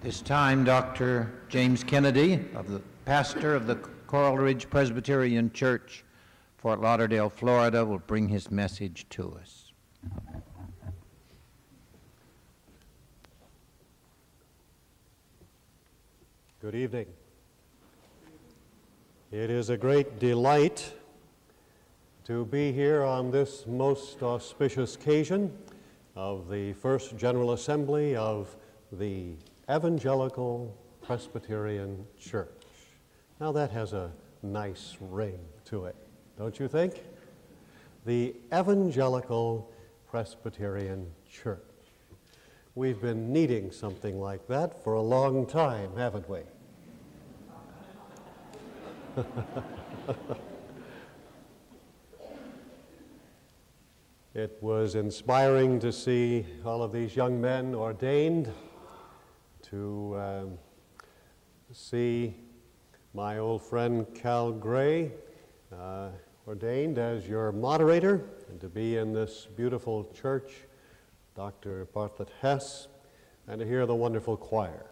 This time, Dr. James Kennedy, of the pastor of the Coral Ridge Presbyterian Church, Fort Lauderdale, Florida, will bring his message to us. Good evening. It is a great delight to be here on this most auspicious occasion of the First General Assembly of the Evangelical Presbyterian Church. Now that has a nice ring to it, don't you think? The Evangelical Presbyterian Church. We've been needing something like that for a long time, haven't we? it was inspiring to see all of these young men ordained, to um, see my old friend Cal Gray uh, ordained as your moderator, and to be in this beautiful church Dr. Bartlett Hess, and to hear the wonderful choir.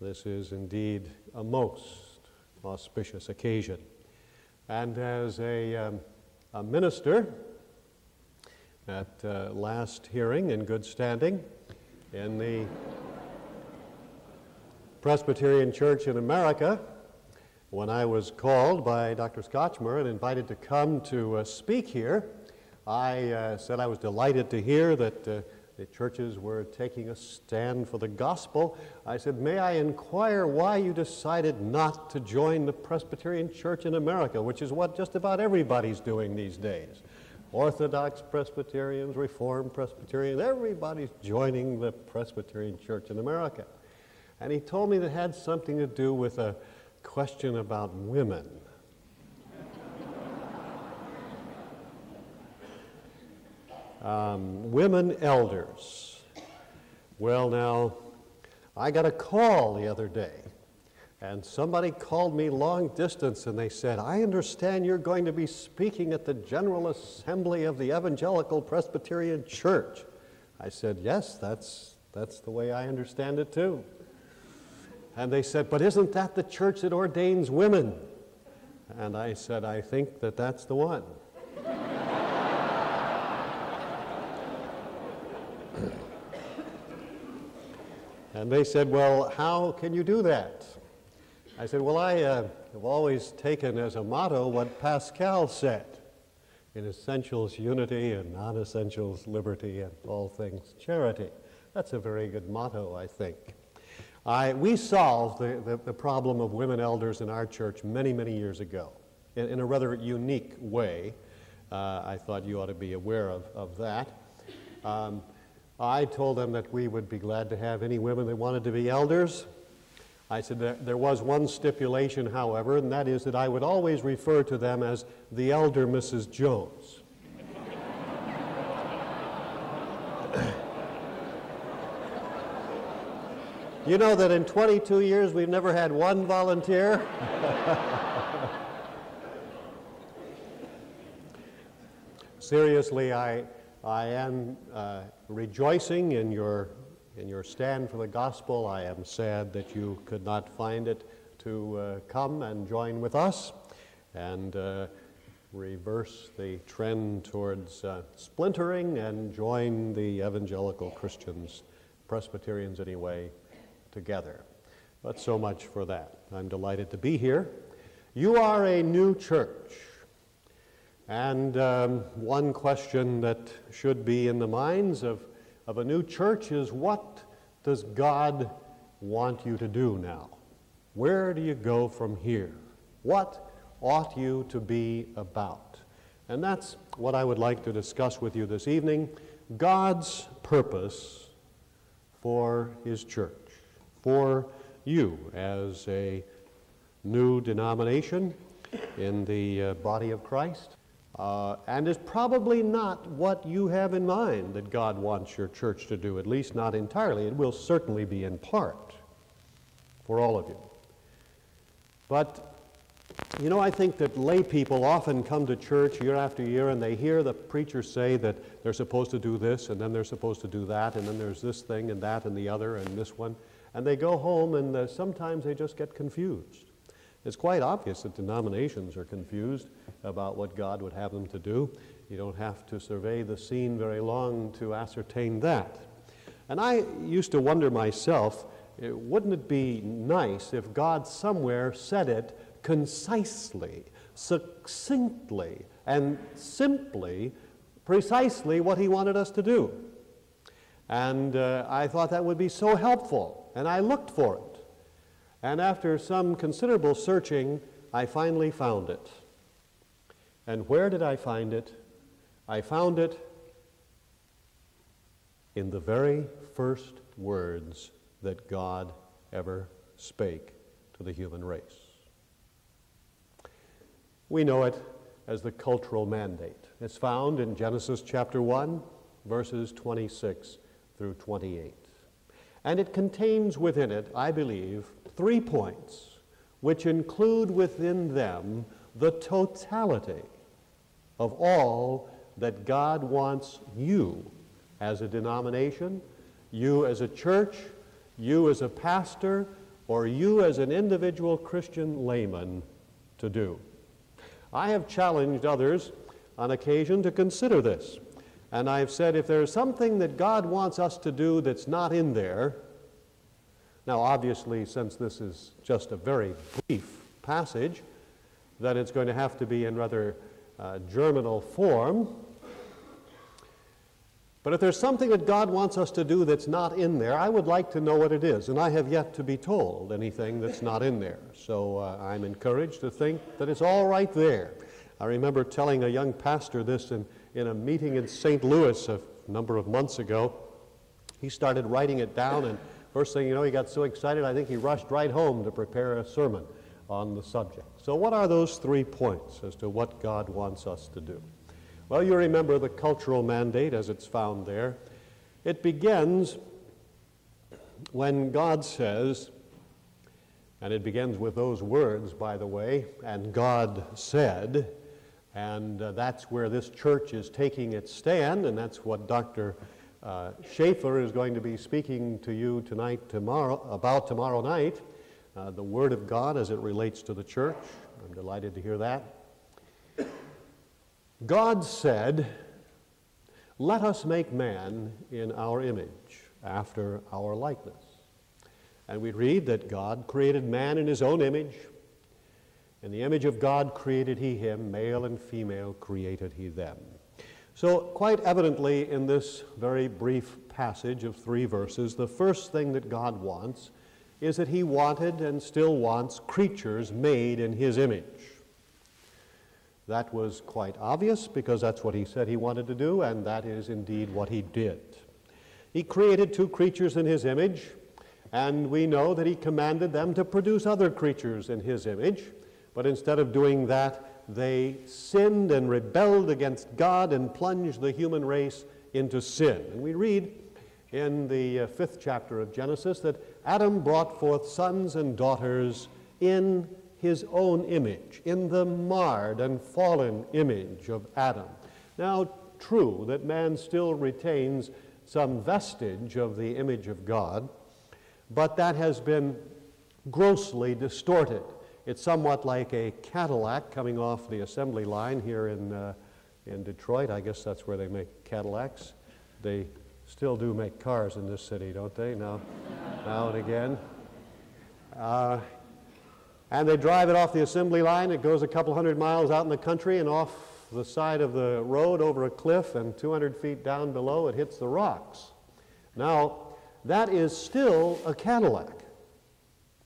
This is indeed a most auspicious occasion. And as a, um, a minister at uh, last hearing in good standing in the Presbyterian Church in America, when I was called by Dr. Scotchmer and invited to come to uh, speak here, I uh, said I was delighted to hear that uh, the churches were taking a stand for the gospel. I said, May I inquire why you decided not to join the Presbyterian Church in America, which is what just about everybody's doing these days. Orthodox Presbyterians, Reformed Presbyterians, everybody's joining the Presbyterian Church in America. And he told me that had something to do with a question about women. um, women elders. Well, now, I got a call the other day, and somebody called me long distance and they said, I understand you're going to be speaking at the General Assembly of the Evangelical Presbyterian Church. I said, Yes, that's, that's the way I understand it too. And they said, But isn't that the church that ordains women? And I said, I think that that's the one. And they said, Well, how can you do that? I said, Well, I uh, have always taken as a motto what Pascal said in essentials unity and non essentials liberty and all things charity. That's a very good motto, I think. I, we solved the, the, the, problem of women elders in our church many, many years ago in, in a rather unique way. Uh, I thought you ought to be aware of, of that. Um, I told them that we would be glad to have any women that wanted to be elders. I said there, there was one stipulation, however, and that is that I would always refer to them as the elder Mrs. Jones. You know that in 22 years we've never had one volunteer? Seriously, I, I am uh, rejoicing in your, in your stand for the gospel. I am sad that you could not find it to uh, come and join with us and uh, reverse the trend towards uh, splintering and join the evangelical Christians, Presbyterians anyway, together. But so much for that. I'm delighted to be here. You are a new church. And um, one question that should be in the minds of, of a new church is what does God want you to do now? Where do you go from here? What ought you to be about? And that's what I would like to discuss with you this evening God's purpose for His church, for you as a new denomination in the uh, body of Christ. Uh, and is probably not what you have in mind that God wants your church to do, at least not entirely. It will certainly be in part for all of you. But You know, I think that lay people often come to church year after year and they hear the preacher say that they're supposed to do this and then they're supposed to do that and then there's this thing and that and the other and this one. And they go home and uh, sometimes they just get confused. It's quite obvious that denominations are confused about what God would have them to do. You don't have to survey the scene very long to ascertain that. And I used to wonder myself, eh, wouldn't it be nice if God somewhere said it concisely, succinctly, and simply, precisely what He wanted us to do? And uh, I thought that would be so helpful, and I looked for it. And after some considerable searching, I finally found it. And where did I find it? I found it in the very first words that God ever spake to the human race. We know it as the cultural mandate. It's found in Genesis chapter 1, verses 26 through 28. And it contains within it, I believe, three points which include within them the totality of all that God wants you as a denomination, you as a church, you as a pastor, or you as an individual Christian layman to do. I have challenged others on occasion to consider this. And I've said if there's something that God wants us to do that's not in there, now obviously, since this is just a very brief passage, that it's going to have to be in rather uh, germinal form. But if there's something that God wants us to do that's not in there, I would like to know what it is. And I have yet to be told anything that's not in there. So uh, I'm encouraged to think that it's all right there. I remember telling a young pastor this in, in a meeting in St. Louis a number of months ago. He started writing it down, and first thing you know, he got so excited, I think he rushed right home to prepare a sermon on the subject. So, what are those three points as to what God wants us to do? Well, you remember the cultural mandate as it's found there. It begins when God says, and it begins with those words, by the way, and God said, and uh, that's where this church is taking its stand, and that's what Dr. Uh, Schaeffer is going to be speaking to you tonight, tomorrow, about tomorrow night, uh, the Word of God as it relates to the church. I'm delighted to hear that. God said, Let us make man in our image, after our likeness. And we read that God created man in his own image. In the image of God created he him, male and female created he them. So, quite evidently, in this very brief passage of three verses, the first thing that God wants is that he wanted and still wants creatures made in his image. That was quite obvious because that's what he said he wanted to do, and that is indeed what he did. He created two creatures in his image, and we know that he commanded them to produce other creatures in his image, but instead of doing that, they sinned and rebelled against God and plunged the human race into sin. And we read in the uh, fifth chapter of Genesis that Adam brought forth sons and daughters in his own image, in the marred and fallen image of Adam. Now, true that man still retains some vestige of the image of God, but that has been grossly distorted. It's somewhat like a Cadillac coming off the assembly line here in, uh, in Detroit. I guess that's where they make Cadillacs. They still do make cars in this city, don't they? Now, now and again. Uh, and they drive it off the assembly line. It goes a couple hundred miles out in the country and off the side of the road over a cliff, and 200 feet down below, it hits the rocks. Now, that is still a Cadillac,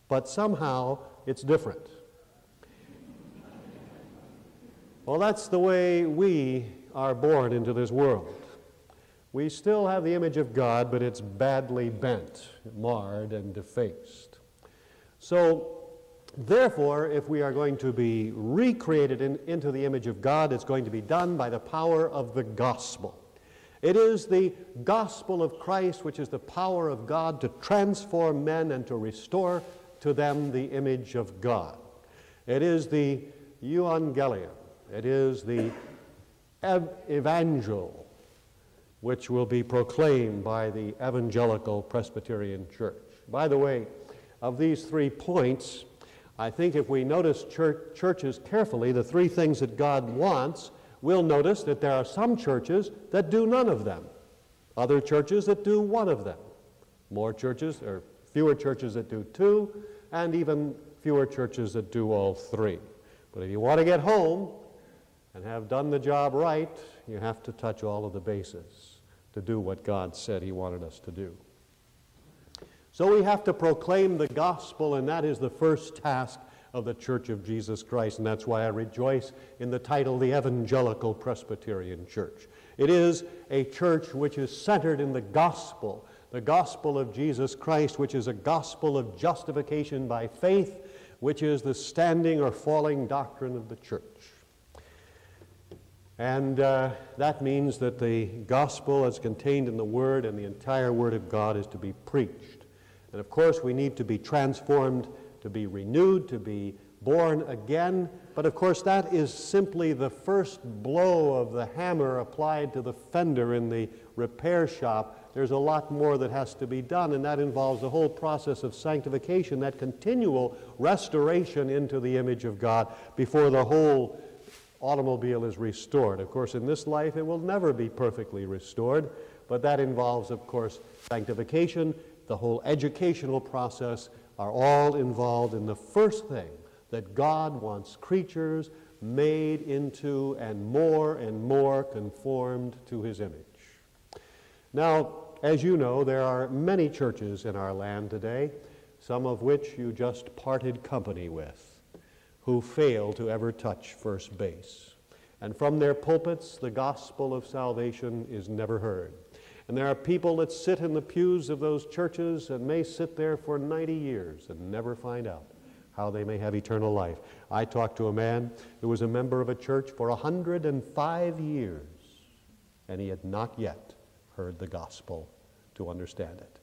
but somehow it's different. Well, that's the way we are born into this world. We still have the image of God, but it's badly bent, marred, and defaced. So, Therefore, if we are going to be recreated in, into the image of God, it's going to be done by the power of the gospel. It is the gospel of Christ which is the power of God to transform men and to restore to them the image of God. It is the euangelion. It is the ev- evangel, which will be proclaimed by the Evangelical Presbyterian Church. By the way, of these three points, I think if we notice church, churches carefully, the three things that God wants, we'll notice that there are some churches that do none of them, other churches that do one of them, more churches or fewer churches that do two, and even fewer churches that do all three. But if you want to get home and have done the job right, you have to touch all of the bases to do what God said He wanted us to do. So we have to proclaim the gospel, and that is the first task of the Church of Jesus Christ, and that's why I rejoice in the title, the Evangelical Presbyterian Church. It is a church which is centered in the gospel, the gospel of Jesus Christ, which is a gospel of justification by faith, which is the standing or falling doctrine of the church. And uh, that means that the gospel as contained in the Word and the entire Word of God is to be preached. And of course, we need to be transformed, to be renewed, to be born again. But of course, that is simply the first blow of the hammer applied to the fender in the repair shop. There's a lot more that has to be done, and that involves the whole process of sanctification, that continual restoration into the image of God before the whole automobile is restored. Of course, in this life, it will never be perfectly restored, but that involves, of course, sanctification. The whole educational process are all involved in the first thing that God wants creatures made into and more and more conformed to his image. Now, as you know, there are many churches in our land today, some of which you just parted company with who fail to ever touch first base. And from their pulpits, the gospel of salvation is never heard. And there are people that sit in the pews of those churches and may sit there for 90 years and never find out how they may have eternal life. I talked to a man who was a member of a church for 105 years, and he had not yet heard the gospel to understand it.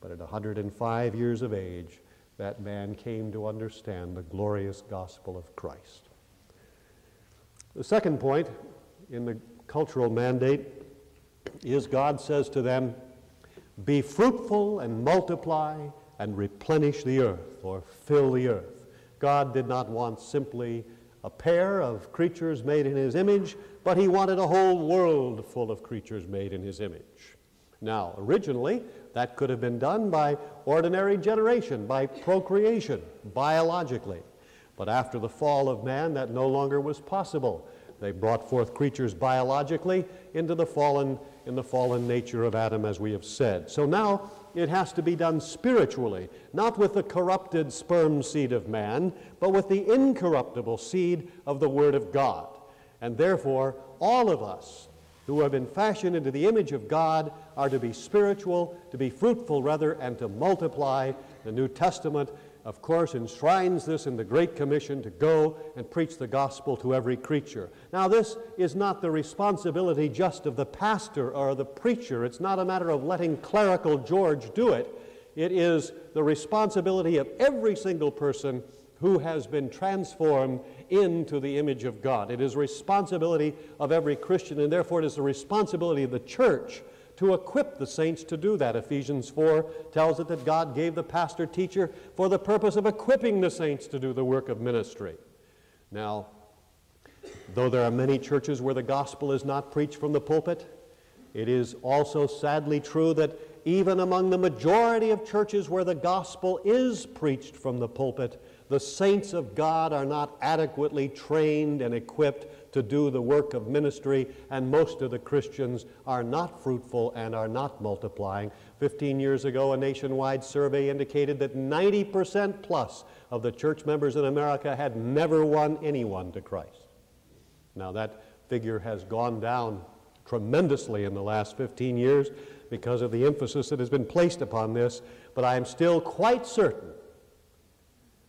But at 105 years of age, that man came to understand the glorious gospel of Christ. The second point in the cultural mandate is God says to them, Be fruitful and multiply and replenish the earth or fill the earth. God did not want simply a pair of creatures made in his image, but he wanted a whole world full of creatures made in his image. Now, originally, that could have been done by ordinary generation, by procreation, biologically. But after the fall of man, that no longer was possible. They brought forth creatures biologically into the fallen, in the fallen nature of Adam, as we have said. So now it has to be done spiritually, not with the corrupted sperm seed of man, but with the incorruptible seed of the Word of God. And therefore, all of us who have been fashioned into the image of God are to be spiritual, to be fruitful rather, and to multiply. The New Testament, of course, enshrines this in the Great Commission to go and preach the gospel to every creature. Now, this is not the responsibility just of the pastor or the preacher. It's not a matter of letting clerical George do it. It is the responsibility of every single person who has been transformed into the image of God. It is responsibility of every Christian, and therefore it is the responsibility of the church to equip the saints to do that. Ephesians 4 tells it that God gave the pastor teacher for the purpose of equipping the saints to do the work of ministry. Now, though there are many churches where the gospel is not preached from the pulpit, it is also sadly true that even among the majority of churches where the gospel is preached from the pulpit, the saints of God are not adequately trained and equipped to do the work of ministry, and most of the Christians are not fruitful and are not multiplying. Fifteen years ago, a nationwide survey indicated that 90% plus of the church members in America had never won anyone to Christ. Now, that figure has gone down tremendously in the last 15 years because of the emphasis that has been placed upon this, but I am still quite certain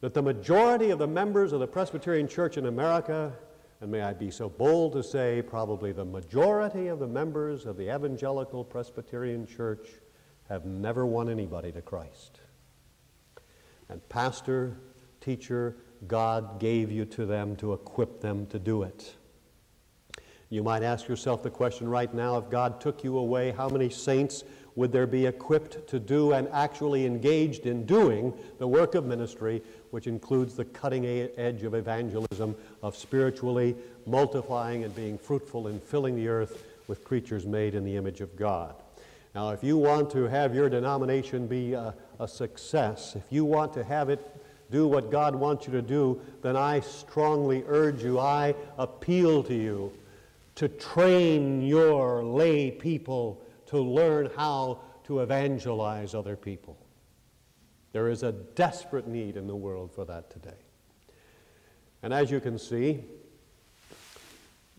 that the majority of the members of the Presbyterian Church in America, and may I be so bold to say, probably the majority of the members of the Evangelical Presbyterian Church have never won anybody to Christ. And pastor, teacher, God gave you to them to equip them to do it. You might ask yourself the question right now if God took you away, how many saints would there be equipped to do and actually engaged in doing the work of ministry, which includes the cutting edge of evangelism, of spiritually multiplying and being fruitful and filling the earth with creatures made in the image of God? Now, if you want to have your denomination be a, a success, if you want to have it do what God wants you to do, then I strongly urge you, I appeal to you to train your lay people to learn how to evangelize other people. There is a desperate need in the world for that today. And as you can see,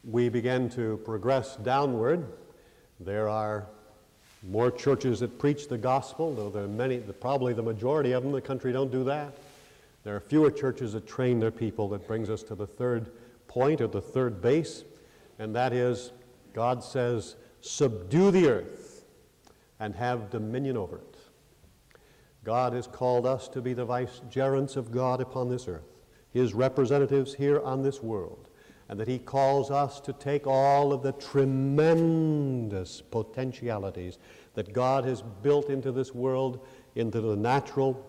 we begin to progress downward. There are more churches that preach the gospel, though there are many, probably the majority of them in the country don't do that. There are fewer churches that train their people. That brings us to the third point or the third base, and that is God says, subdue the earth and have dominion over it. God has called us to be the vicegerents of God upon this earth, His representatives here on this world, and that He calls us to take all of the tremendous potentialities that God has built into this world, into the natural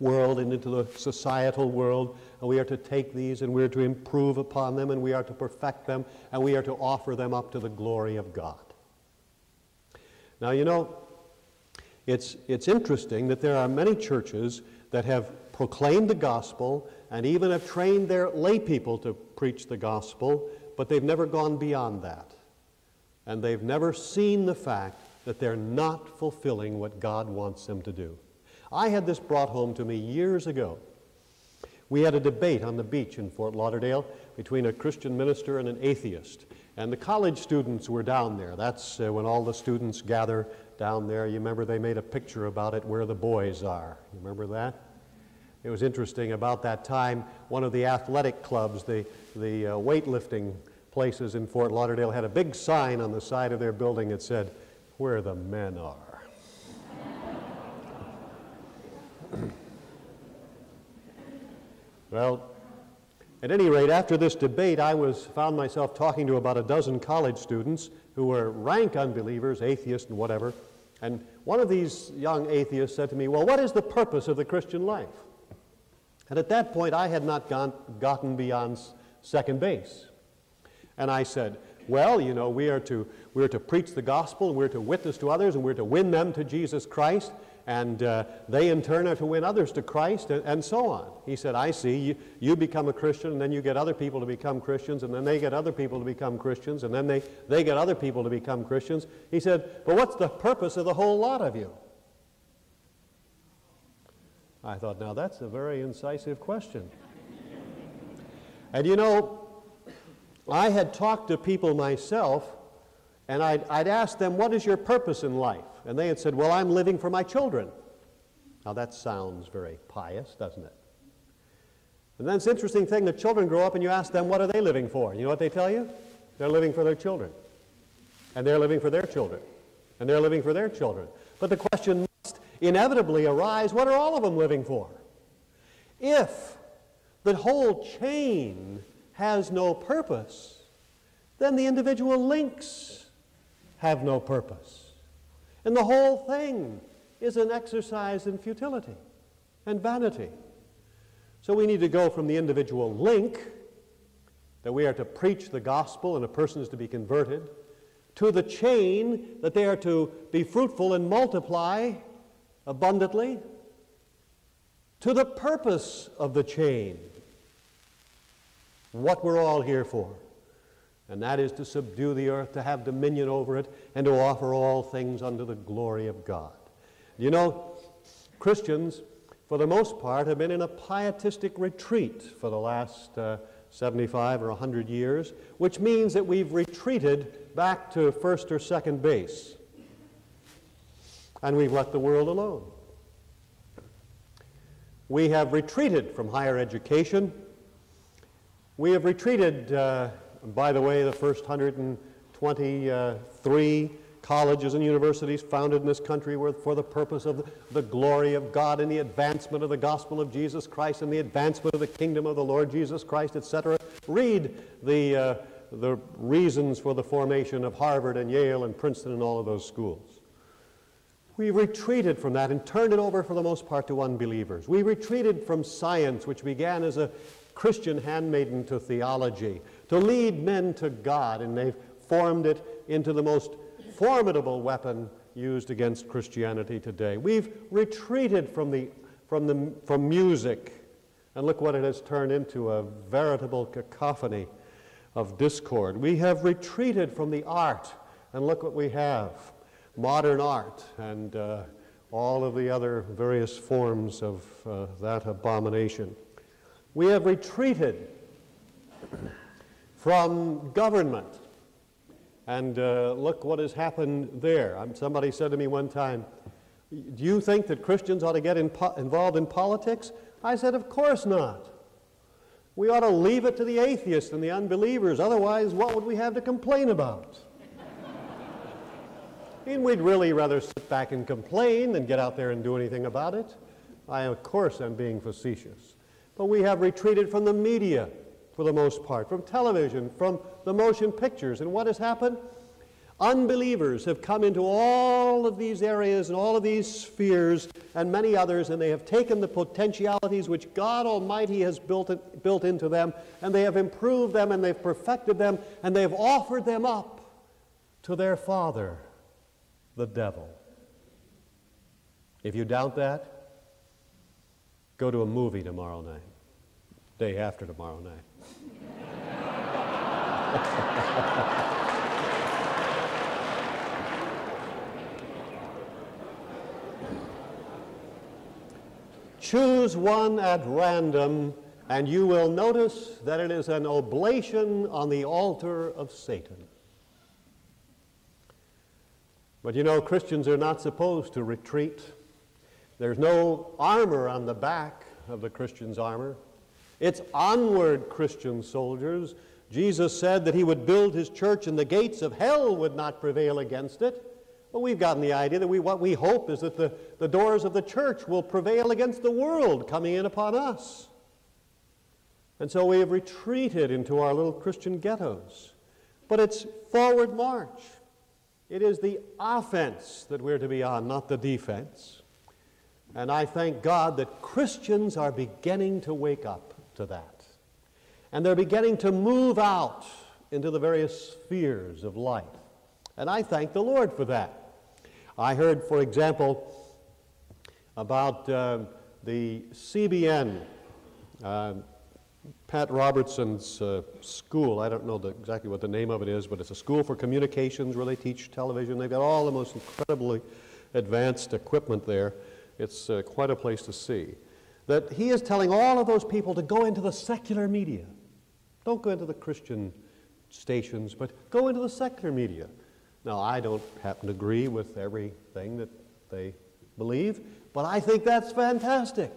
world and into the societal world. And we are to take these and we are to improve upon them and we are to perfect them and we are to offer them up to the glory of God. Now, you know, it's, it's interesting that there are many churches that have proclaimed the gospel and even have trained their lay people to preach the gospel, but they've never gone beyond that. And they've never seen the fact that they're not fulfilling what God wants them to do. I had this brought home to me years ago. We had a debate on the beach in Fort Lauderdale between a Christian minister and an atheist. And the college students were down there. That's uh, when all the students gather down there. You remember they made a picture about it where the boys are. You remember that? It was interesting about that time, one of the athletic clubs, the, the uh, weightlifting places in Fort Lauderdale, had a big sign on the side of their building that said, Where the men are. well, at any rate, after this debate, I was found myself talking to about a dozen college students who were rank unbelievers, atheists, and whatever. And one of these young atheists said to me, Well, what is the purpose of the Christian life? And at that point, I had not gone, gotten beyond second base. And I said, Well, you know, we are, to, we are to preach the gospel, and we're to witness to others, and we're to win them to Jesus Christ and uh, they in turn are to win others to Christ, and, and, so on. He said, I see, you, you become a Christian, and then you get other people to become Christians, and then they get other people to become Christians, and then they, they get other people to become Christians. He said, But what's the purpose of the whole lot of you? I thought, now that's a very incisive question. and you know, I had talked to people myself, and I'd, I'd asked them, What is your purpose in life? And they had said, Well, I'm living for my children. Now that sounds very pious, doesn't it? And then it's an interesting thing the children grow up and you ask them, What are they living for? You know what they tell you? They're living for their children. And they're living for their children. And they're living for their children. But the question must inevitably arise what are all of them living for? If the whole chain has no purpose, then the individual links have no purpose. And the whole thing is an exercise in futility and vanity. So we need to go from the individual link, that we are to preach the gospel and a person is to be converted, to the chain, that they are to be fruitful and multiply abundantly, to the purpose of the chain, what we're all here for and that is to subdue the earth, to have dominion over it, and to offer all things unto the glory of God. You know, Christians, for the most part, have been in a pietistic retreat for the last uh, 75 or 100 years, which means that we've retreated back to first or second base. And we've let the world alone. We have retreated from higher education. We have retreated. Uh, by the way, the first 123 colleges and universities founded in this country were for the purpose of the, glory of God and the advancement of the gospel of Jesus Christ and the advancement of the kingdom of the Lord Jesus Christ, etc. Read the, uh, the reasons for the formation of Harvard and Yale and Princeton and all of those schools. We retreated from that and turned it over for the most part to unbelievers. We retreated from science, which began as a Christian handmaiden to theology, to lead men to God, and they've formed it into the most formidable weapon used against Christianity today. We've retreated from, the, from, the, from music, and look what it has turned into a veritable cacophony of discord. We have retreated from the art, and look what we have modern art and uh, all of the other various forms of uh, that abomination. We have retreated from government and uh, look what has happened there. Um, somebody said to me one time, Do you think that Christians ought to get in involved in politics? I said, Of course not. We ought to leave it to the atheists and the unbelievers. Otherwise, what would we have to complain about? I mean, we'd really rather sit back and complain than get out there and do anything about it. I, of course, am being facetious. But we have retreated from the media for the most part, from television, from the motion pictures. And what has happened? Unbelievers have come into all of these areas and all of these spheres and many others, and they have taken the potentialities which God Almighty has built, built into them, and they have improved them, and they've perfected them, and they've offered them up to their Father, the devil. If you doubt that, go to a movie tomorrow night, day after tomorrow night. Choose one at random, and you will notice that it is an oblation on the altar of Satan. But you know, Christians are not supposed to retreat. There's no armor on the back of the Christian's armor. It's onward, Christian soldiers, Jesus said that he would build his church and the gates of hell would not prevail against it. Well, we've gotten the idea that we, what we hope is that the, the doors of the church will prevail against the world coming in upon us. And so we have retreated into our little Christian ghettos. But it's forward march. It is the offense that we're to be on, not the defense. And I thank God that Christians are beginning to wake up to that. And they're beginning to move out into the various spheres of life. And I thank the Lord for that. I heard, for example, about uh, the CBN, uh, Pat Robertson's uh, school. I don't know the, exactly what the name of it is, but it's a school for communications where they teach television. They've got all the most incredibly advanced equipment there. It's uh, quite a place to see. That he is telling all of those people to go into the secular media don't go into the Christian stations, but go into the secular media. Now, I don't happen to agree with everything that they believe, but I think that's fantastic.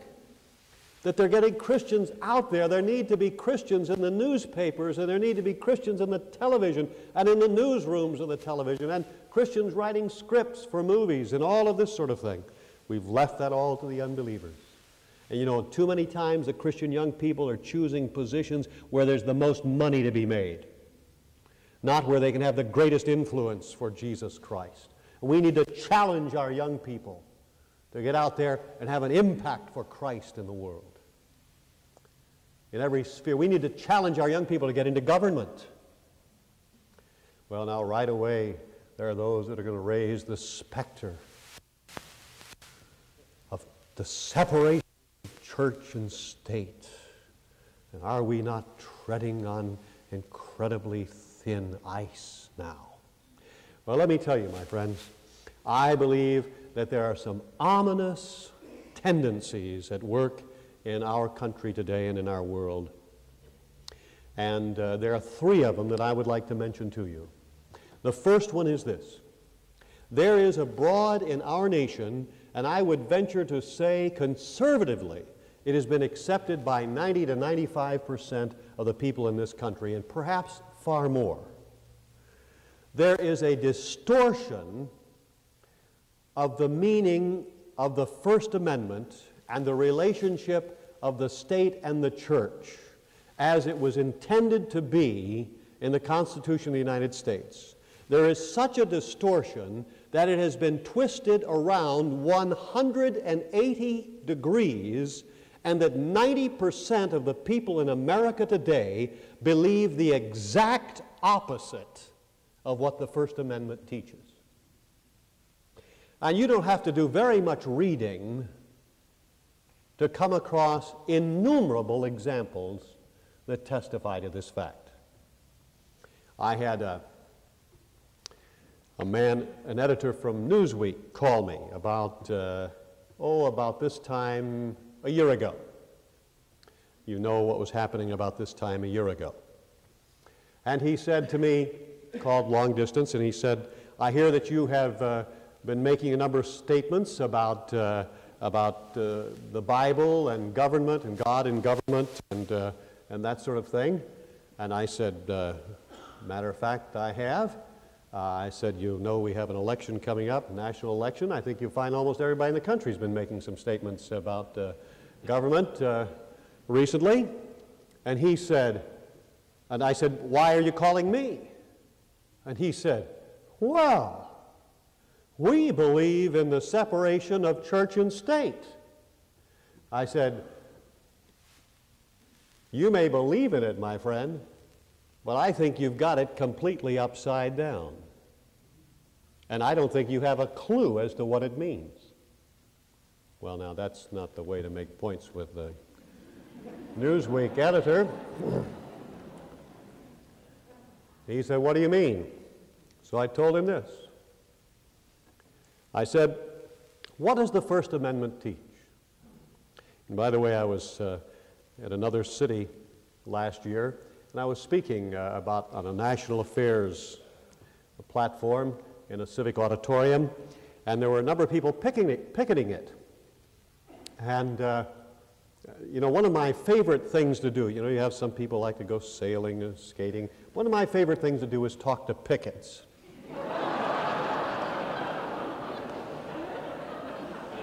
That they're getting Christians out there. There need to be Christians in the newspapers, and there need to be Christians in the television, and in the newsrooms of the television, and Christians writing scripts for movies, and all of this sort of thing. We've left that all to the unbelievers. And you know, too many times the Christian young people are choosing positions where there's the most money to be made, not where they can have the greatest influence for Jesus Christ. We need to challenge our young people to get out there and have an impact for Christ in the world. In every sphere, we need to challenge our young people to get into government. Well, now, right away, there are those that are going to raise the specter of the separation church and state? And are we not treading on incredibly thin ice now? Well, let me tell you, my friends, I believe that there are some ominous tendencies at work in our country today and in our world. And uh, there are three of them that I would like to mention to you. The first one is this there is abroad in our nation, and I would venture to say conservatively, it has been accepted by 90 to 95 percent of the people in this country, and perhaps far more. there is a distortion of the meaning of the First Amendment and the relationship of the state and the church as it was intended to be in the Constitution of the United States. There is such a distortion that it has been twisted around 180 degrees, and that 90% of the people in America today believe the exact opposite of what the First Amendment teaches. And you don't have to do very much reading to come across innumerable examples that testify to this fact. I had a, a man, an editor from Newsweek, call me about, uh, oh, about this time a year ago. You know what was happening about this time a year ago. And he said to me, called long distance, and he said, I hear that you have uh, been making a number of statements about, uh, about uh, the Bible and government and God and government and, uh, and that sort of thing. And I said, uh, Matter of fact, I have. Uh, I said, You know, we have an election coming up, national election. I think you'll find almost everybody in the country has been making some statements about government uh, recently. And he said, And I said, Why are you calling me? And he said, Well, we believe in the separation of church and state. I said, You may believe in it, my friend, but I think you've got it completely upside down. And I don't think you have a clue as to what it means. Well, now, that's not the way to make points with the Newsweek editor. He said, What do you mean? So I told him this. I said, What does the First Amendment teach? And by the way, I was uh, at another city last year and I was speaking uh, about on a national affairs platform in a civic auditorium, and there were a number of people picketing it. Picketing it. And, uh, you know, one of my favorite things to do, you know, you have some people like to go sailing or skating. One of my favorite things to do is talk to pickets.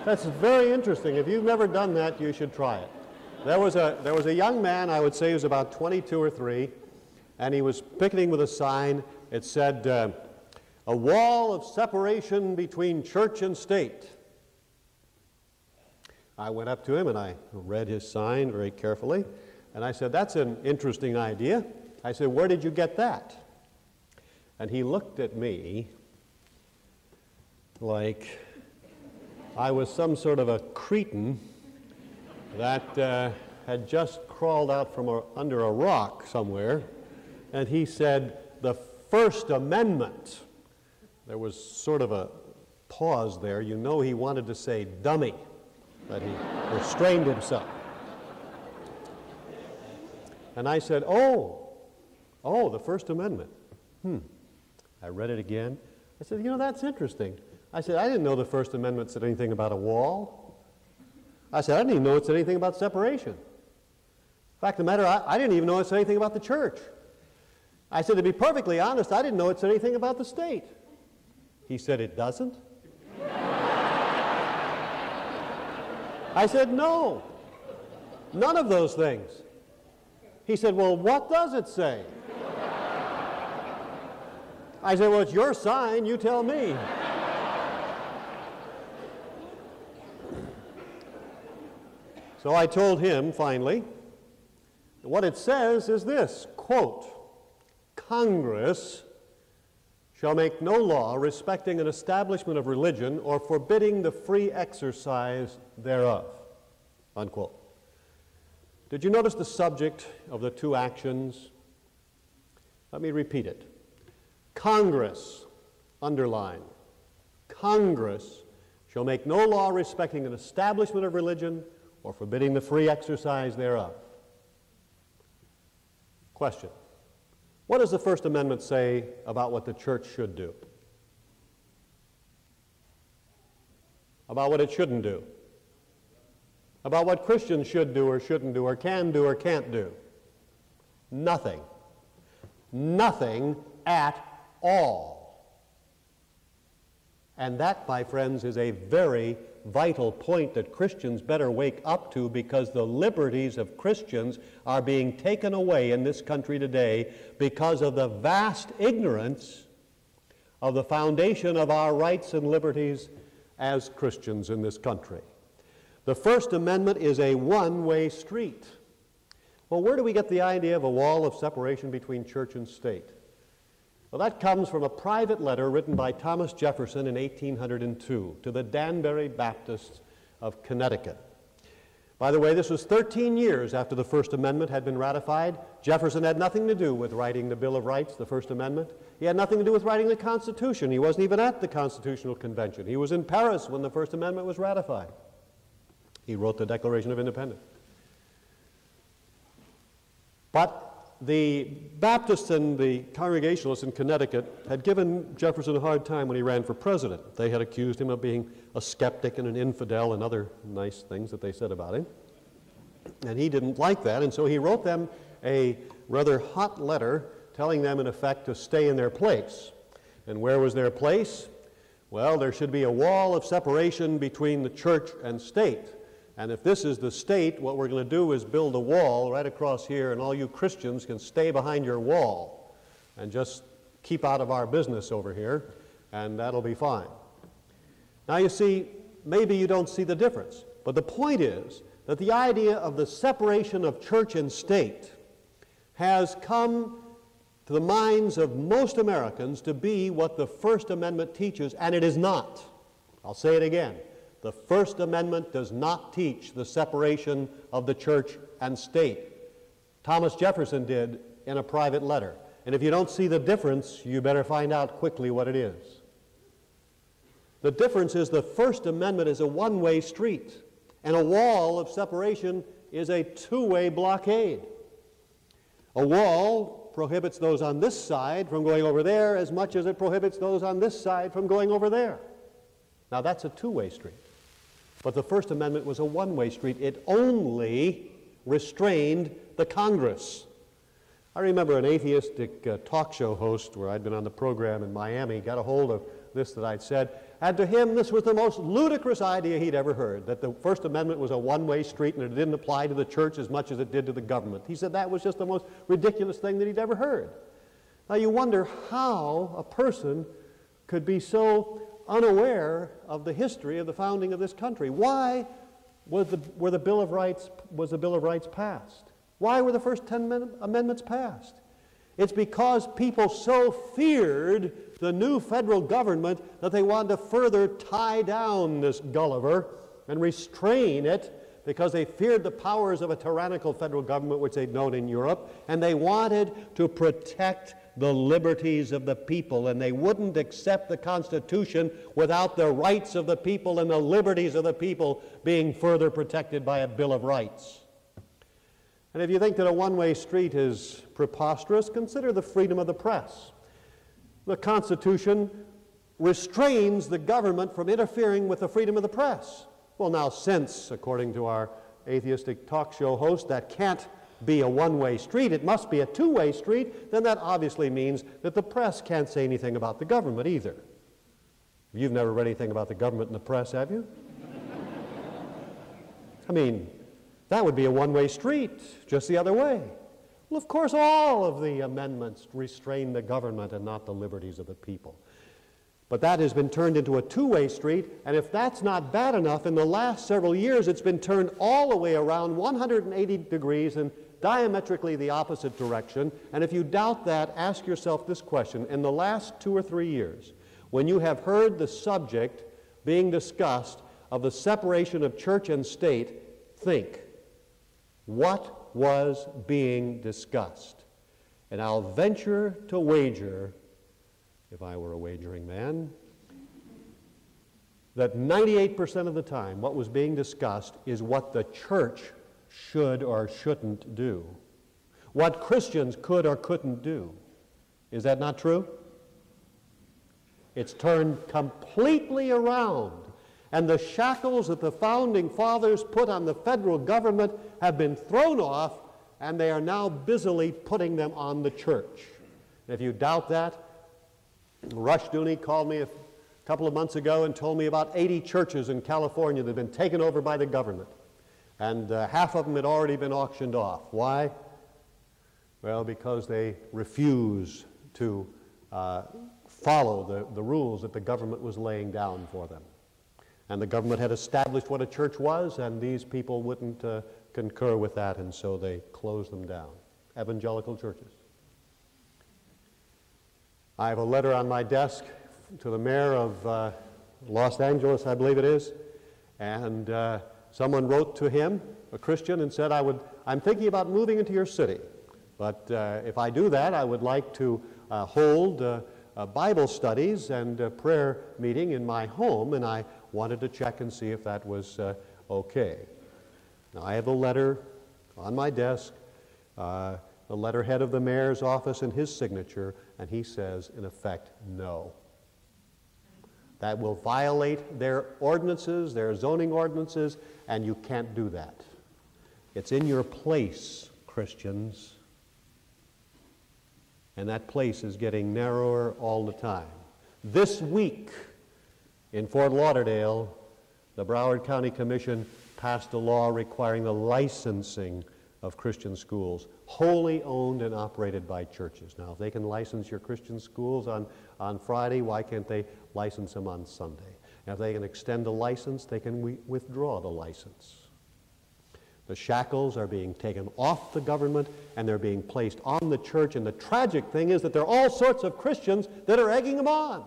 That's very interesting. If you've never done that, you should try it. There was, a, there was a young man, I would say he was about 22 or 3, and he was picketing with a sign. It said, uh, A wall of separation between church and state. I went up to him and I read his sign very carefully, and I said, That's an interesting idea. I said, Where did you get that? And he looked at me like I was some sort of a cretin that uh, had just crawled out from a, under a rock somewhere, and he said, The First Amendment. There was sort of a pause there. You know he wanted to say dummy, but he restrained himself. And I said, Oh, oh, the First Amendment. Hmm. I read it again. I said, You know, that's interesting. I said, I didn't know the First Amendment said anything about a wall. I said, I didn't even know it said anything about separation. In fact, the matter, I, I didn't even know it said anything about the church. I said, to be perfectly honest, I didn't know it said anything about the state. He said, it doesn't? I said, no, none of those things. He said, well, what does it say? I said, well, it's your sign, you tell me. So I told him finally, what it says is this quote, Congress shall make no law respecting an establishment of religion or forbidding the free exercise thereof. Unquote. Did you notice the subject of the two actions? Let me repeat it. Congress, underline, Congress shall make no law respecting an establishment of religion or forbidding the free exercise thereof. Question What does the First Amendment say about what the church should do? About what it shouldn't do? About what Christians should do or shouldn't do or can do or can't do? Nothing. Nothing at all. And that, my friends, is a very vital point that Christians better wake up to because the liberties of Christians are being taken away in this country today because of the vast ignorance of the foundation of our rights and liberties as Christians in this country. The First Amendment is a one way street. Well, where do we get the idea of a wall of separation between church and state? Well, that comes from a private letter written by Thomas Jefferson in 1802 to the Danbury Baptists of Connecticut. By the way, this was 13 years after the First Amendment had been ratified. Jefferson had nothing to do with writing the Bill of Rights, the First Amendment. He had nothing to do with writing the Constitution. He wasn't even at the Constitutional Convention. He was in Paris when the First Amendment was ratified. He wrote the Declaration of Independence. But the Baptists and the Congregationalists in Connecticut had given Jefferson a hard time when he ran for president. They had accused him of being a skeptic and an infidel and other nice things that they said about him. And he didn't like that, and so he wrote them a rather hot letter telling them, in effect, to stay in their place. And where was their place? Well, there should be a wall of separation between the church and state. And if this is the state, what we're going to do is build a wall right across here, and all you Christians can stay behind your wall and just keep out of our business over here, and that'll be fine. Now, you see, maybe you don't see the difference, but the point is that the idea of the separation of church and state has come to the minds of most Americans to be what the First Amendment teaches, and it is not. I'll say it again. The First Amendment does not teach the separation of the church and state. Thomas Jefferson did in a private letter. And if you don't see the difference, you better find out quickly what it is. The difference is the First Amendment is a one way street, and a wall of separation is a two way blockade. A wall prohibits those on this side from going over there as much as it prohibits those on this side from going over there. Now, that's a two way street. But the First Amendment was a one way street. It only restrained the Congress. I remember an atheistic uh, talk show host where I'd been on the program in Miami got a hold of this that I'd said, and to him this was the most ludicrous idea he'd ever heard that the First Amendment was a one way street and it didn't apply to the church as much as it did to the government. He said that was just the most ridiculous thing that he'd ever heard. Now you wonder how a person could be so unaware of the history of the founding of this country. Why was the, were the Bill of Rights, was the Bill of Rights passed? Why were the first 10 amendments passed? It's because people so feared the new federal government that they wanted to further tie down this Gulliver and restrain it because they feared the powers of a tyrannical federal government which they'd known in Europe, and they wanted to protect the liberties of the people, and they wouldn't accept the Constitution without the rights of the people and the liberties of the people being further protected by a Bill of Rights. And if you think that a one way street is preposterous, consider the freedom of the press. The Constitution restrains the government from interfering with the freedom of the press. Well, now, since, according to our atheistic talk show host, that can't be a one way street, it must be a two way street, then that obviously means that the press can't say anything about the government either. You've never read anything about the government in the press, have you? I mean, that would be a one way street, just the other way. Well, of course, all of the amendments restrain the government and not the liberties of the people. But that has been turned into a two way street, and if that's not bad enough, in the last several years it's been turned all the way around 180 degrees and diametrically the opposite direction. And if you doubt that, ask yourself this question. In the last two or three years, when you have heard the subject being discussed of the separation of church and state, think what was being discussed? And I'll venture to wager, if I were a wagering man, that 98% of the time what was being discussed is what the church should or shouldn't do, what Christians could or couldn't do. Is that not true? It's turned completely around. And the shackles that the founding fathers put on the federal government have been thrown off, and they are now busily putting them on the church. And if you doubt that, Rushdoony called me a couple of months ago and told me about 80 churches in California that have been taken over by the government. And uh, half of them had already been auctioned off. Why? Well, because they refuse to uh, follow the, the rules that the government was laying down for them. And the government had established what a church was, and these people wouldn't uh, concur with that, and so they closed them down. Evangelical churches. I have a letter on my desk to the mayor of uh, Los Angeles, I believe it is, and uh, someone wrote to him, a Christian, and said, I would, I'm thinking about moving into your city, but uh, if I do that, I would like to uh, hold uh, uh, Bible studies and a prayer meeting in my home, and I wanted to check and see if that was okay. Now, I have a letter on my desk, the letterhead of the mayor's office and his signature, and he says, in effect, no that will violate their ordinances, their zoning ordinances, and you can't do that. It's in your place, Christians. And that place is getting narrower all the time. This week in Fort Lauderdale, the Broward County Commission passed a law requiring the licensing of Christian schools, wholly owned and operated by churches. Now, if they can license your Christian schools on, on Friday, why can't they license them on Sunday? And if they can extend the license, they can withdraw the license. The shackles are being taken off the government and they're being placed on the church. And the tragic thing is that there are all sorts of Christians that are egging them on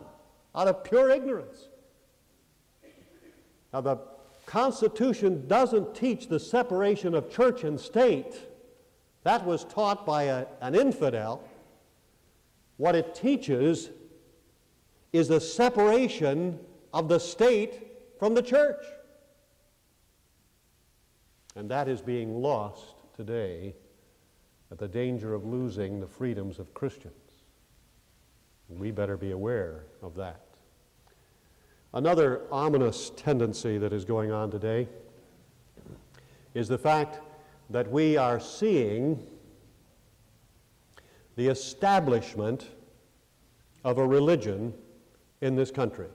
out of pure ignorance. Now, the Constitution doesn't teach the separation of church and state. That was taught by a, an infidel. What it teaches is the separation of the state from the church. And that is being lost today at the danger of losing the freedoms of Christians. We better be aware of that. Another ominous tendency that is going on today is the fact that we are seeing the establishment of a religion in this country.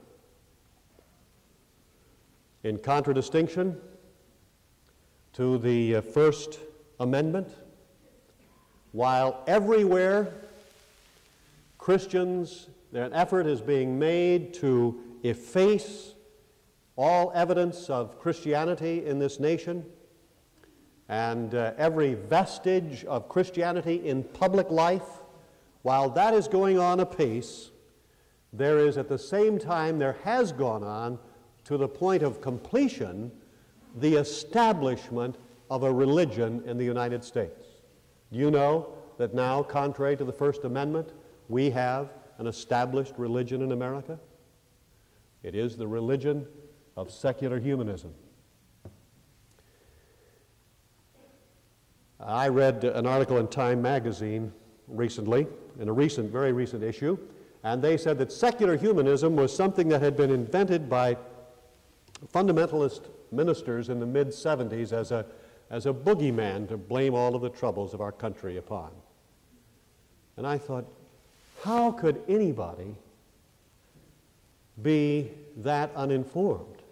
In contradistinction to the uh, First Amendment, while everywhere Christians, an effort is being made to efface all evidence of Christianity in this nation and uh, every vestige of Christianity in public life, while that is going on apace, there is at the same time, there has gone on to the point of completion the establishment of a religion in the United States. Do you know that now, contrary to the First Amendment, we have an established religion in America? It is the religion of secular humanism. I read an article in Time magazine recently, in a recent, very recent issue, and they said that secular humanism was something that had been invented by fundamentalist ministers in the mid 70s as a, as a boogeyman to blame all of the troubles of our country upon. And I thought, how could anybody be that uninformed?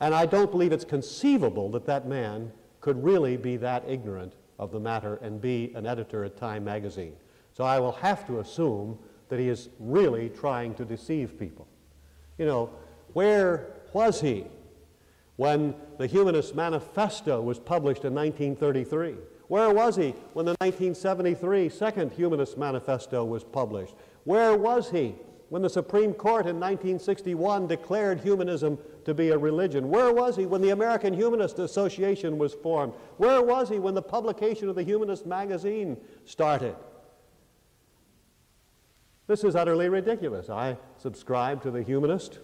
And I don't believe it's conceivable that that man could really be that ignorant of the matter and be an editor at Time magazine. So I will have to assume that he is really trying to deceive people. You know, where was he when the Humanist Manifesto was published in 1933? Where was he when the 1973 Second Humanist Manifesto was published? Where was he when the Supreme Court in 1961 declared humanism to be a religion? Where was he when the American Humanist Association was formed? Where was he when the publication of the Humanist magazine started? This is utterly ridiculous. I subscribe to the Humanist,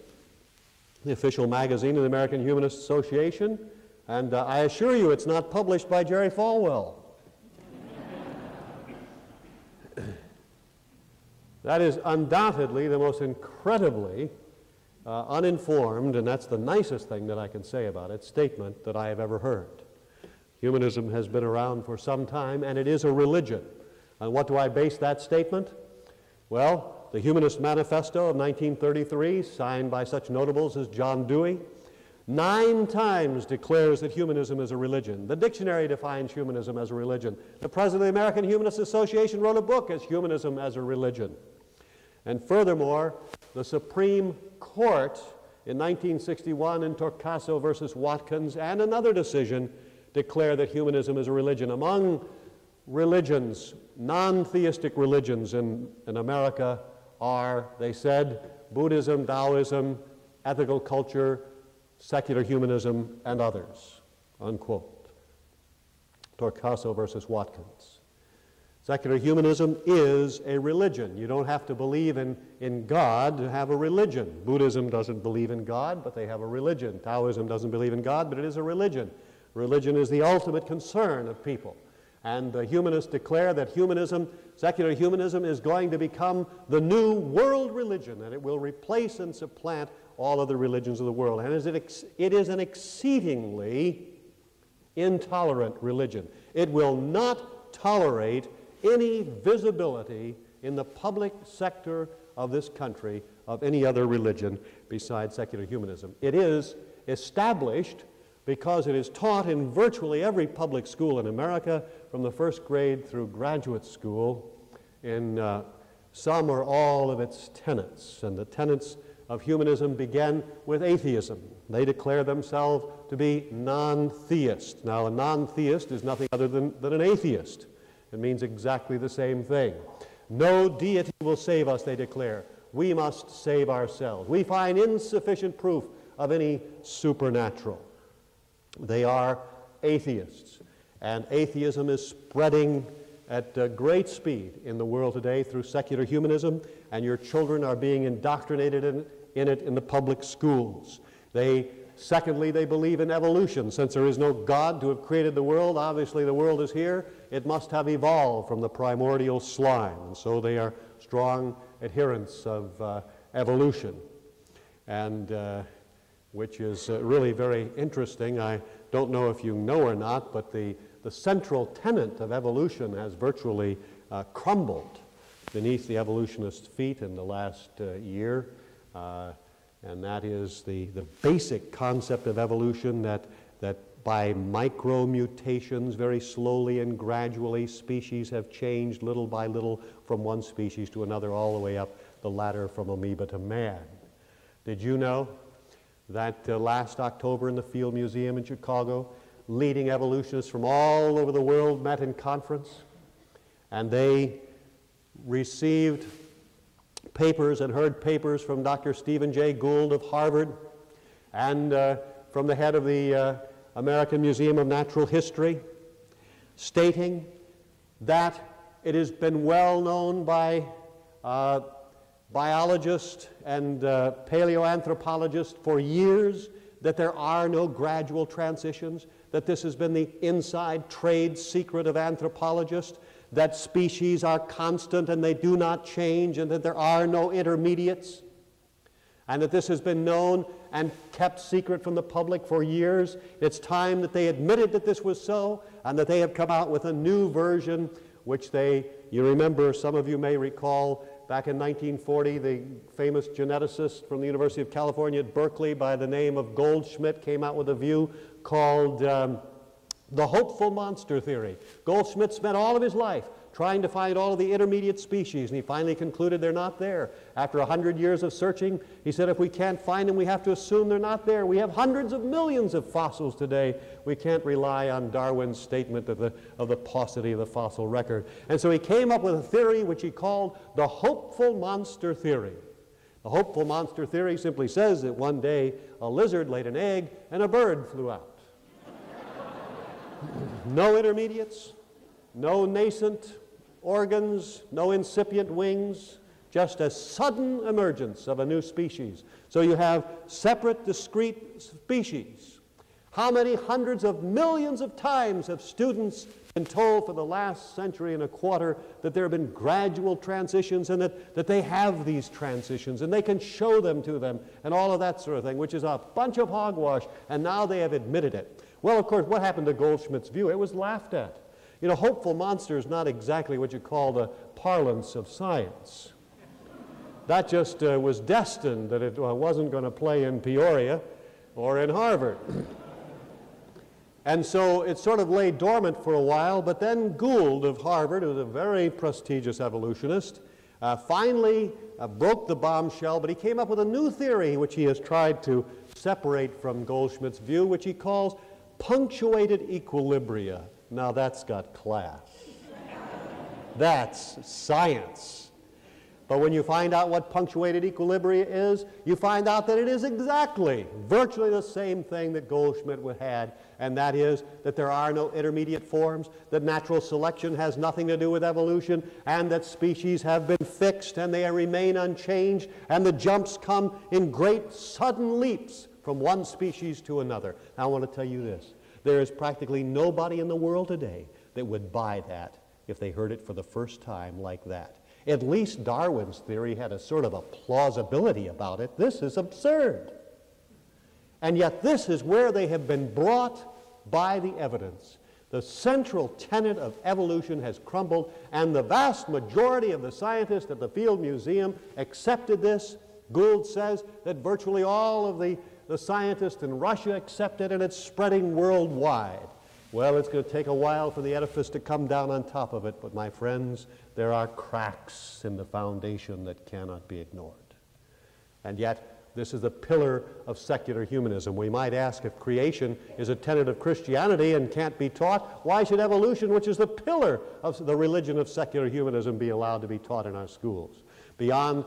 the official magazine of the American Humanist Association, and uh, I assure you it's not published by Jerry Falwell. that is undoubtedly the most incredibly uh, uninformed, and that's the nicest thing that I can say about it, statement that I have ever heard. Humanism has been around for some time, and it is a religion. And what do I base that statement? Well, the Humanist Manifesto of 1933, signed by such notables as John Dewey, nine times declares that humanism is a religion. The dictionary defines humanism as a religion. The president of the American Humanist Association wrote a book as Humanism as a Religion. And furthermore, the Supreme Court in 1961 in Torcaso versus Watkins and another decision declare that humanism is a religion. Among religions, non theistic religions in, in America are, they said, Buddhism, Taoism, ethical culture, secular humanism, and others. Unquote. Torcaso versus Watkins. Secular humanism is a religion. You don't have to believe in, in God to have a religion. Buddhism doesn't believe in God, but they have a religion. Taoism doesn't believe in God, but it is a religion. Religion is the ultimate concern of people. And the humanists declare that humanism, secular humanism, is going to become the new world religion, and it will replace and supplant all other religions of the world. And it is an exceedingly intolerant religion. It will not tolerate any visibility in the public sector of this country of any other religion besides secular humanism. It is established because it is taught in virtually every public school in America from the first grade through graduate school in uh, some or all of its tenets. And the tenets of humanism begin with atheism. They declare themselves to be non theist. Now, a non theist is nothing other than, than an atheist. It means exactly the same thing. No deity will save us, they declare. We must save ourselves. We find insufficient proof of any supernatural. They are atheists. And atheism is spreading at uh, great speed in the world today through secular humanism, and your children are being indoctrinated in, in it in the public schools. They Secondly, they believe in evolution. Since there is no God to have created the world, obviously the world is here. It must have evolved from the primordial slime. And so they are strong adherents of uh, evolution, and uh, which is uh, really very interesting. I don't know if you know or not, but the, the central tenet of evolution has virtually uh, crumbled beneath the evolutionists' feet in the last uh, year. Uh, and that is the, the basic concept of evolution that, that by micro mutations, very slowly and gradually, species have changed little by little from one species to another, all the way up the ladder from amoeba to man. Did you know that uh, last October in the Field Museum in Chicago, leading evolutionists from all over the world met in conference, and they received papers and heard papers from Dr. Stephen Jay Gould of Harvard and uh, from the head of the uh, American Museum of Natural History, stating that it has been well known by biologists and uh, paleoanthropologists for years that there are no gradual transitions, that this has been the inside trade secret of anthropologists, that species are constant and they do not change, and that there are no intermediates, and that this has been known and kept secret from the public for years. It's time that they admitted that this was so, and that they have come out with a new version, which they, you remember, some of you may recall, back in 1940, the famous geneticist from the University of California at Berkeley by the name of Goldschmidt came out with a view called. Um, the hopeful monster theory. Goldschmidt spent all of his life trying to find all the intermediate species, and he finally concluded they're not there. After a hundred years of searching, he said if we can't find them, we have to assume they're not there. We have hundreds of millions of fossils today. We can't rely on Darwin's statement of the, of the paucity of the fossil record. And so he came up with a theory which he called the hopeful monster theory. The hopeful monster theory simply says that one day a lizard laid an egg and a bird flew out. No intermediates, no nascent organs, no incipient wings, just a sudden emergence of a new species. So you have separate, discrete species. How many hundreds of millions of times have students been told for the last century and a quarter that there have been gradual transitions and that, that they have these transitions and they can show them to them and all of that sort of thing, which is a bunch of hogwash, and now they have admitted it. Well, of course, what happened to Goldschmidt's view? It was laughed at. You know, hopeful monster is not exactly what you call the parlance of science. That just uh, was destined that it uh, wasn't going to play in Peoria or in Harvard. And so it sort of lay dormant for a while, but then Gould of Harvard, who was a very prestigious evolutionist, uh, finally uh, broke the bombshell, but he came up with a new theory which he has tried to separate from Goldschmidt's view, which he calls punctuated equilibria. Now that's got class. that's science. But when you find out what punctuated equilibria is, you find out that it is exactly, virtually the same thing that Goldschmidt had, and that is that there are no intermediate forms, that natural selection has nothing to do with evolution, and that species have been fixed and they remain unchanged, and the jumps come in great sudden leaps from one species to another. Now, I want to tell you this there is practically nobody in the world today that would buy that if they heard it for the first time like that. At least Darwin's theory had a sort of a plausibility about it. This is absurd. And yet, this is where they have been brought by the evidence. The central tenet of evolution has crumbled, and the vast majority of the scientists at the Field Museum accepted this. Gould says that virtually all of the, the scientists in Russia accept it, and it's spreading worldwide. Well, it's going to take a while for the edifice to come down on top of it, but my friends, there are cracks in the foundation that cannot be ignored. And yet, this is the pillar of secular humanism. We might ask if creation is a tenet of Christianity and can't be taught, why should evolution, which is the pillar of the religion of secular humanism, be allowed to be taught in our schools? Beyond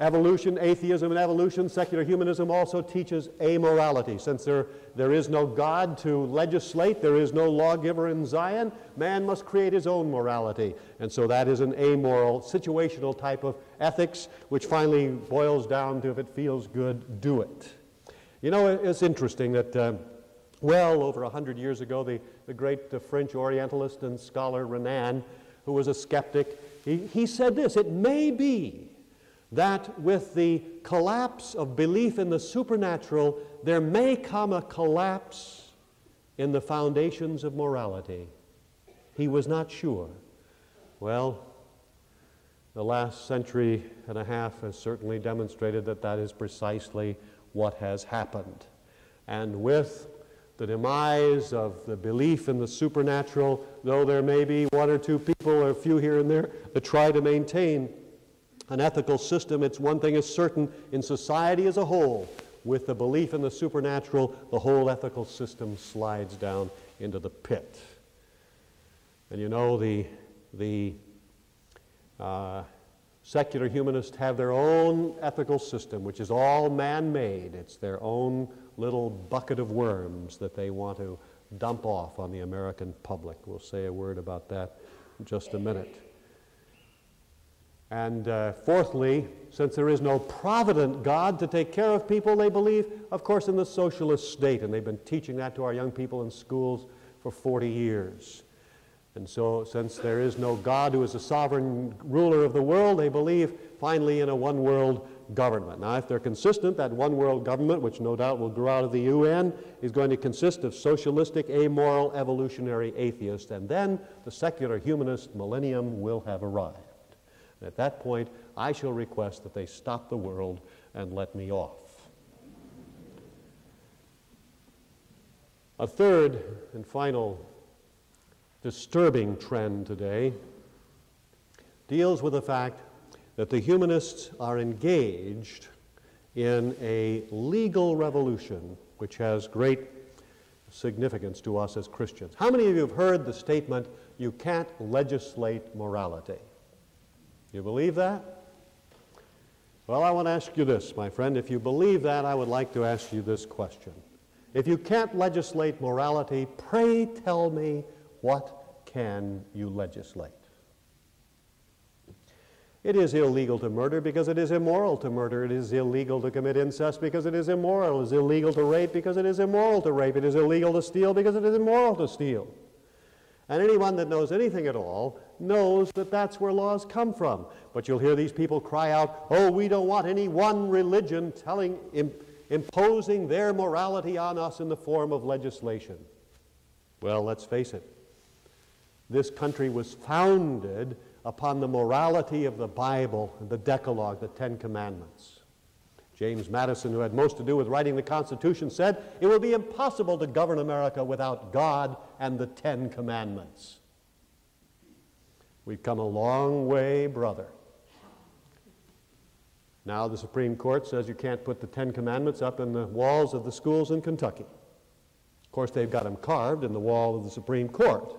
Evolution, atheism and evolution, secular humanism also teaches amorality. Since there, there is no God to legislate, there is no lawgiver in Zion, man must create his own morality. And so that is an amoral, situational type of ethics, which finally boils down to if it feels good, do it. You know, it's interesting that uh, well over a hundred years ago, the, the great uh, French Orientalist and scholar Renan, who was a skeptic, he, he said this It may be that with the collapse of belief in the supernatural, there may come a collapse in the foundations of morality. He was not sure. Well, the last century and a half has certainly demonstrated that that is precisely what has happened. And with the demise of the belief in the supernatural, though there may be one or two people or a few here and there that try to maintain an ethical system, it's one thing is certain in society as a whole, with the belief in the supernatural, the whole ethical system slides down into the pit. And you know, the, the uh, secular humanists have their own ethical system, which is all man made. It's their own little bucket of worms that they want to dump off on the American public. We'll say a word about that in just a minute. And uh, fourthly, since there is no provident God to take care of people, they believe, of course, in the socialist state. And they've been teaching that to our young people in schools for 40 years. And so, since there is no God who is the sovereign ruler of the world, they believe finally in a one world government. Now, if they're consistent, that one world government, which no doubt will grow out of the UN, is going to consist of socialistic, amoral, evolutionary atheists. And then the secular humanist millennium will have arrived. At that point, I shall request that they stop the world and let me off. A third and final disturbing trend today deals with the fact that the humanists are engaged in a legal revolution which has great significance to us as Christians. How many of you have heard the statement, you can't legislate morality? You believe that? Well, I want to ask you this, my friend. If you believe that, I would like to ask you this question. If you can't legislate morality, pray tell me what can you legislate? It is illegal to murder because it is immoral to murder. It is illegal to commit incest because it is immoral. It is illegal to rape because it is immoral to rape. It is illegal to steal because it is immoral to steal. And anyone that knows anything at all knows that that's where laws come from. But you'll hear these people cry out, oh, we don't want any one religion telling, imposing their morality on us in the form of legislation. Well, let's face it. This country was founded upon the morality of the Bible, the Decalogue, the Ten Commandments. James Madison, who had most to do with writing the Constitution, said it will be impossible to govern America without God and the Ten Commandments. We've come a long way, brother. Now the Supreme Court says you can't put the Ten Commandments up in the walls of the schools in Kentucky. Of course, they've got them carved in the wall of the Supreme Court.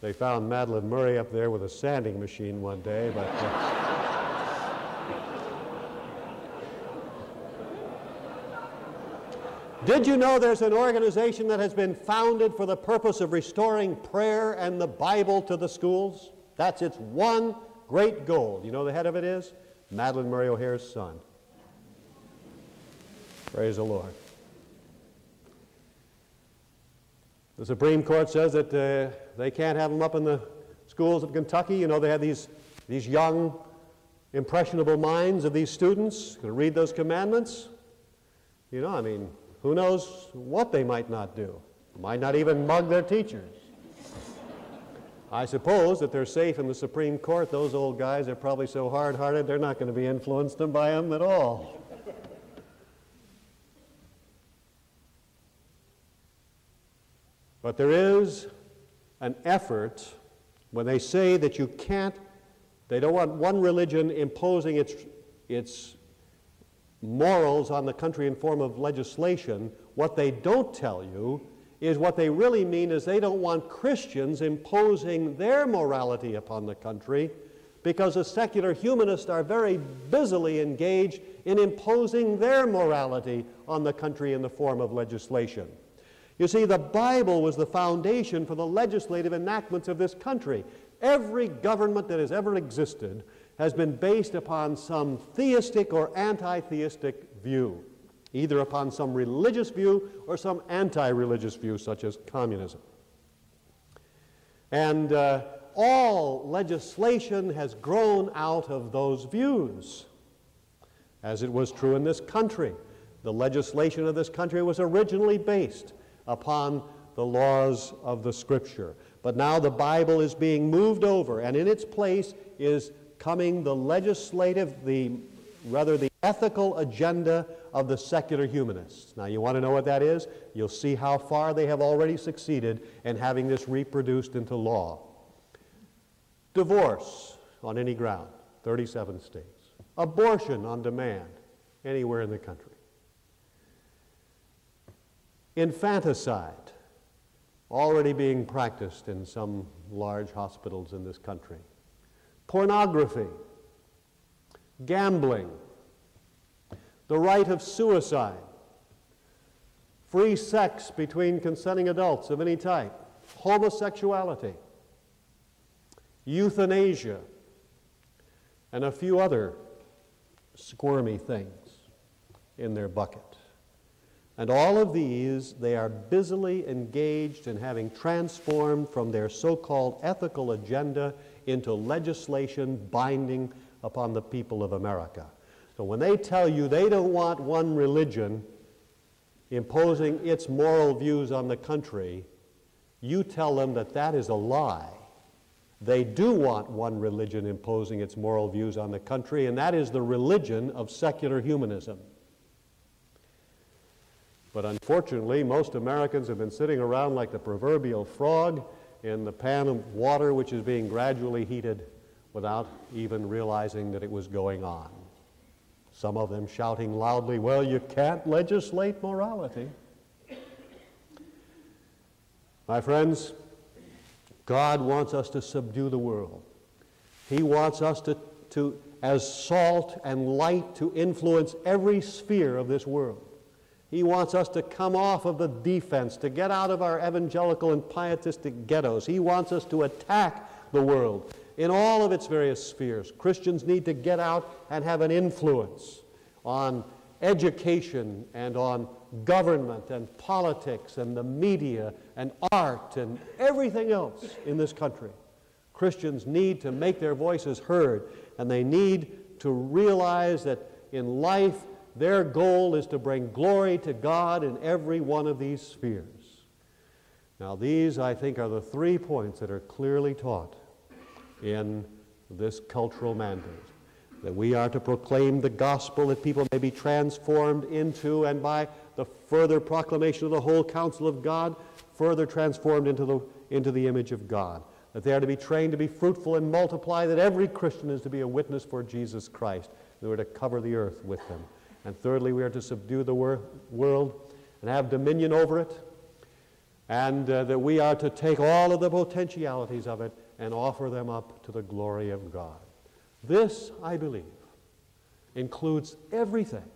They found Madalyn Murray up there with a sanding machine one day, but. Uh, Did you know there's an organization that has been founded for the purpose of restoring prayer and the Bible to the schools? That's its one great goal. You know the head of it is? Madalyn Murray O'Hair's son. Praise the Lord. The Supreme Court says that uh, they can't have them up in the schools of Kentucky. You know, they have these, these young, impressionable minds of these students to read those commandments. You know, I mean, who knows what they might not do? Might not even mug their teachers. I suppose that they're safe in the Supreme Court. Those old guys are probably so hard hearted, they're not going to be influenced by them at all. But there is an effort when they say that you can't, they don't want one religion imposing its, its morals on the country in form of legislation. What they don't tell you is what they really mean is they don't want Christians imposing their morality upon the country because the secular humanists are very busily engaged in imposing their morality on the country in the form of legislation. You see, the Bible was the foundation for the legislative enactments of this country. Every government that has ever existed has been based upon some theistic or anti theistic view, either upon some religious view or some anti religious view, such as communism. And uh, all legislation has grown out of those views, as it was true in this country. The legislation of this country was originally based upon the laws of the Scripture. But now the Bible is being moved over, and in its place is coming the legislative, the rather the ethical agenda of the secular humanists. Now, you want to know what that is? You'll see how far they have already succeeded in having this reproduced into law. Divorce on any ground, 37 states. Abortion on demand, anywhere in the country infanticide, already being practiced in some large hospitals in this country, pornography, gambling, the right of suicide, free sex between consenting adults of any type, homosexuality, euthanasia, and a few other squirmy things in their bucket. And all of these, they are busily engaged in having transformed from their so called ethical agenda into legislation binding upon the people of America. So when they tell you they don't want one religion imposing its moral views on the country, you tell them that that is a lie. They do want one religion imposing its moral views on the country, and that is the religion of secular humanism. But unfortunately, most Americans have been sitting around like the proverbial frog in the pan of water which is being gradually heated without even realizing that it was going on. Some of them shouting loudly, Well, you can't legislate morality. My friends, God wants us to subdue the world. He wants us to, to, as salt and light, to influence every sphere of this world. He wants us to come off of the defense, to get out of our evangelical and pietistic ghettos. He wants us to attack the world in all of its various spheres. Christians need to get out and have an influence on education and on government and politics and the media and art and everything else in this country. Christians need to make their voices heard and they need to realize that in life Their goal is to bring glory to God in every one of these spheres. Now, these, I think, are the three points that are clearly taught in this cultural mandate that we are to proclaim the gospel that people may be transformed into, and by the further proclamation of the whole counsel of God, further transformed into the, into the image of God. That they are to be trained to be fruitful and multiply, that every Christian is to be a witness for Jesus Christ, that we're to cover the earth with them. And thirdly, we are to subdue the wor- world and have dominion over it, and uh, that we are to take all of the potentialities of it and offer them up to the glory of God. This, I believe, includes everything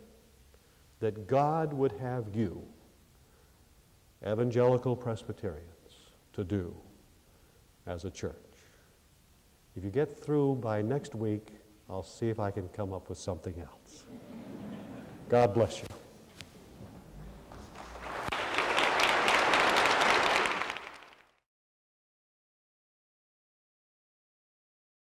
that God would have you, evangelical Presbyterians, to do as a church. If you get through by next week, I'll see if I can come up with something else. God bless you.